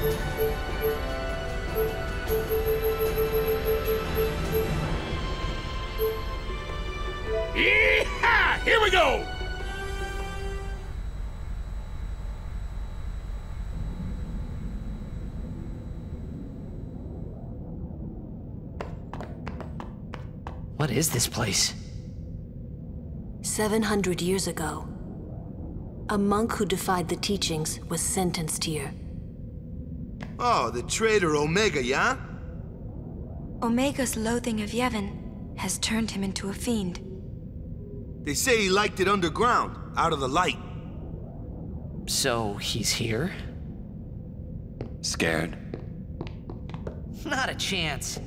Here we go! What is this place? 700 years ago, a monk who defied the teachings was sentenced here. Oh, the traitor Omega, yeah? Omega's loathing of Yevon has turned him into a fiend. They say he liked it underground, out of the light. So, he's here? Scared? Not a chance.